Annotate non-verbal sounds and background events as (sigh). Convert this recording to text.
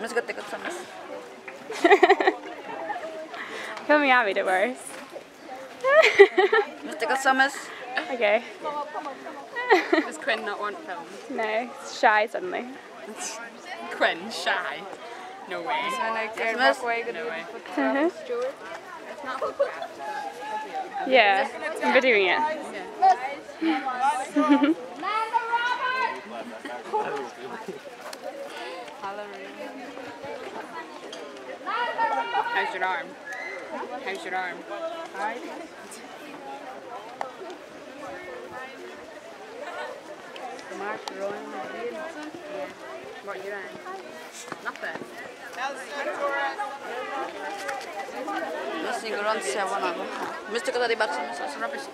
Mas got tikot samas. Filming at me, don't worry. Mas tikot samas. Okay. Does Quinn not want filmed? No, shy suddenly. Quinn, shy. No way. Mas No way. Uh-huh. Yeah, I'm videoing it. (laughs) (laughs) How's your arm? How's your arm? What are you doing? Nothing. mas siguro ang siya wana ko. Mas tikot tadi baksa mas. That's rubbish.